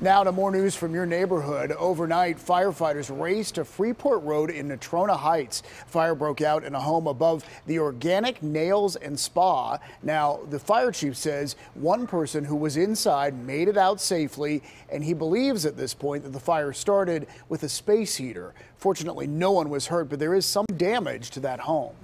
Now to more news from your neighborhood. Overnight, firefighters raced to Freeport Road in Natrona Heights. Fire broke out in a home above the Organic Nails and Spa. Now, the fire chief says one person who was inside made it out safely, and he believes at this point that the fire started with a space heater. Fortunately, no one was hurt, but there is some damage to that home.